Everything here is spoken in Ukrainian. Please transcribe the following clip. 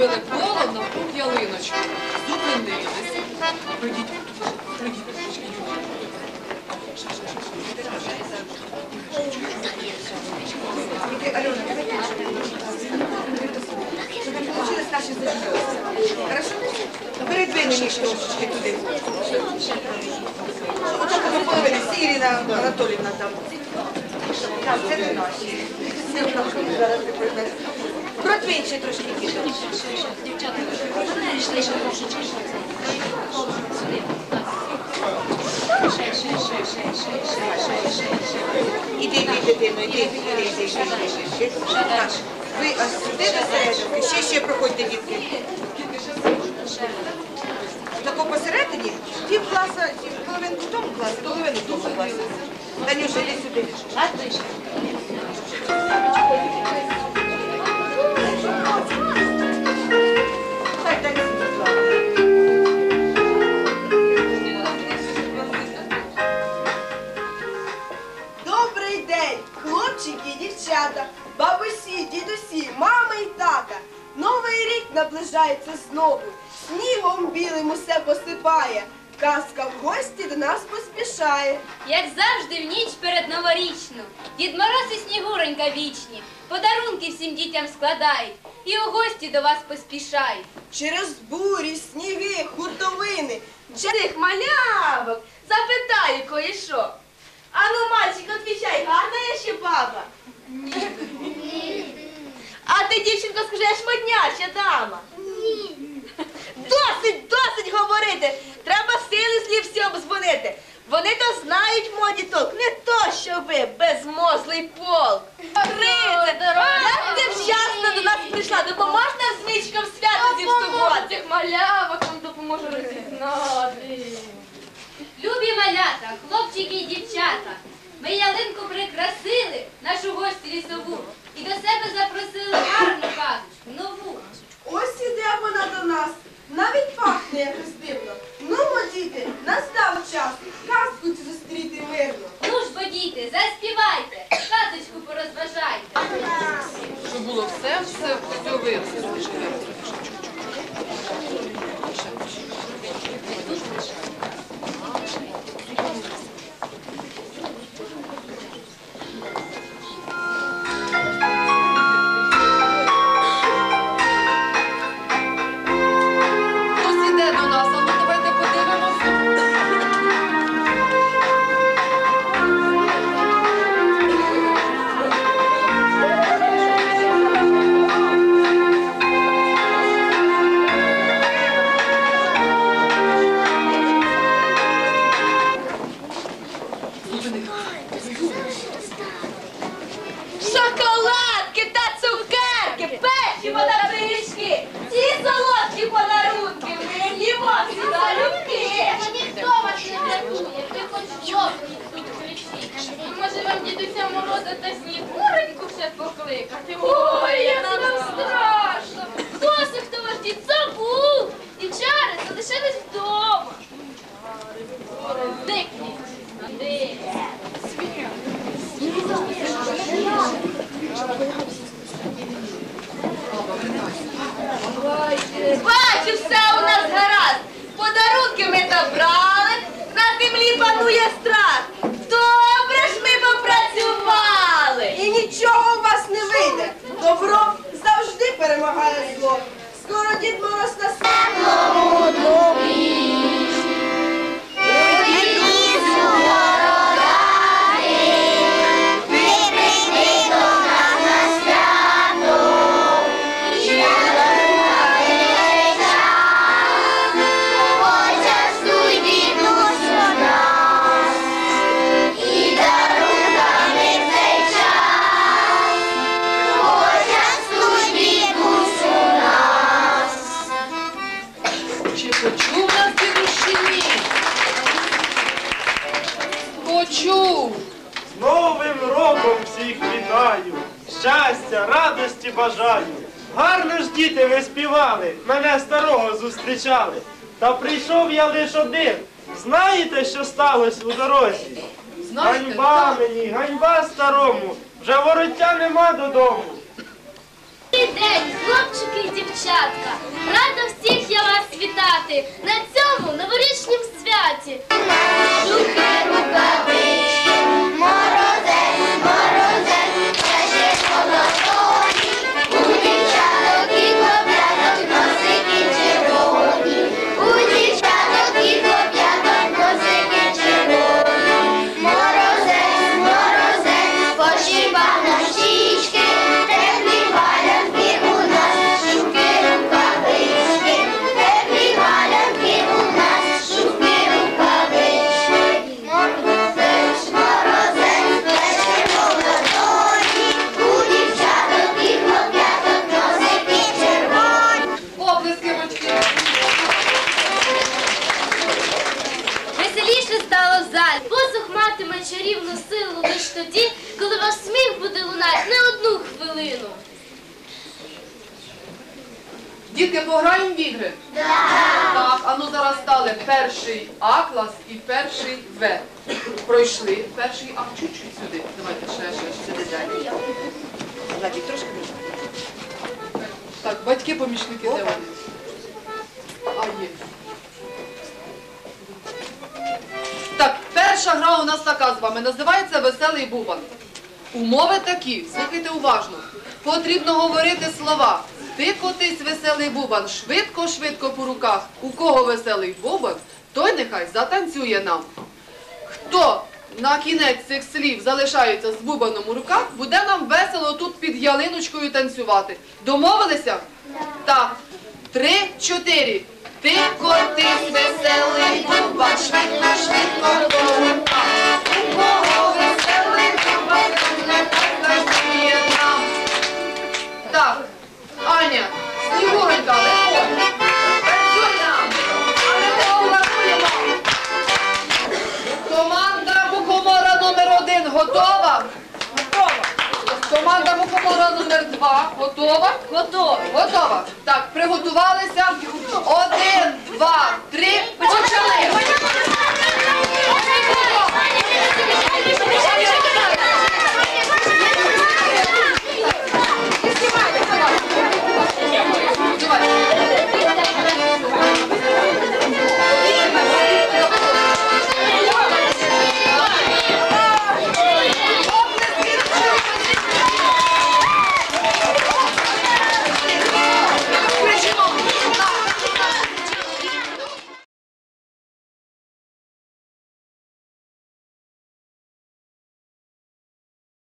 зробили коло на путь ялиночку. Зупинилися. Пройдіть, пройдіть, Хорошо? Передвини між трошечки туди. Отак до половини Сіріна Анатоліївна там. Так, це не наші. Зараз Хоч менше трошки кіпиш. Дівчата, ще, що ще. Іди, іди, дитино, іди, іди, іди, іди, іди. Наш. Ви ось сюди до серединки, ще, ще проходьте дітки. Тако посередині, пів класа, половинку в тому класі, половинку в тому класі. Танюша, іди сюди. Наближається знову. Снігом білим усе посипає. Казка в гості до нас поспішає. Як завжди в ніч перед новорічну, Дід Мороз і Снігуронька вічні, подарунки всім дітям складають і у гості до вас поспішають. Через бурі, сніги, хуртовини, черих малявок. Запитаю кое-що. Ану, мальчик, отвечай, гарна я ще баба? Ні. А ти, дівчинко, скажи, я шмодняща дама? Досить, досить говорити. Треба сили слів всі обзвонити. Вони то знають моді толк, не то, що ви, безмозлий полк. Грице, як ти вчасно до нас прийшла, допомож нам з свято зівстувати. Цих малявок вам допоможу розігнати. Любі малята, хлопчики і дівчата, ми ялинку прикрасили, нашу гостю лісову, і до себе запросили Шоколадки та цукерки, печиво та пиріжки, ці солодкі подарунки, ми їмо всі залюбки. Ніхто вас не врятує, ви хоч йобні тут кричіть. Може вам дідуся Мороза та Снігуреньку ще покликати? Ой, як нам страшно. Досить, хто ваш дід забув. І чари залишились вдома. Зникніть. Бачу, все у нас гаразд. Подарунки ми забрали, на землі панує страх. Радості бажаю! Гарно ж діти ви співали, мене старого зустрічали. Та прийшов я лиш один. Знаєте, що сталося у дорозі? Знаєте, Ганьба так. мені, ганьба старому, вже вороття нема додому. Добрий день, хлопчики і дівчатка! Рада всіх я вас вітати тоді, коли ваш сміх буде лунати не одну хвилину. Дітки, пограємо в ігри? Так, а ну зараз стали перший А клас і перший В. Пройшли. Перший А чуть-чуть сюди. Давайте ще, ще, ще. Далі. Владик, трошки ближче. Так, батьки помічники де вони? А є. Перша гра у нас така з вами. Називається Веселий бубан. Умови такі, слухайте уважно. Потрібно говорити слова. Ти котись веселий бубан, швидко, швидко по руках. У кого веселий бубан, той нехай затанцює нам. Хто на кінець цих слів залишається з бубаном у руках, буде нам весело тут під ялиночкою танцювати. Домовилися? Так. Три, чотири. Ти котись веселий бубан, швидко, швидко Команда Мухомора номер два готова? Готова. Готова. Так, приготувалися. Один, два, три. Почали.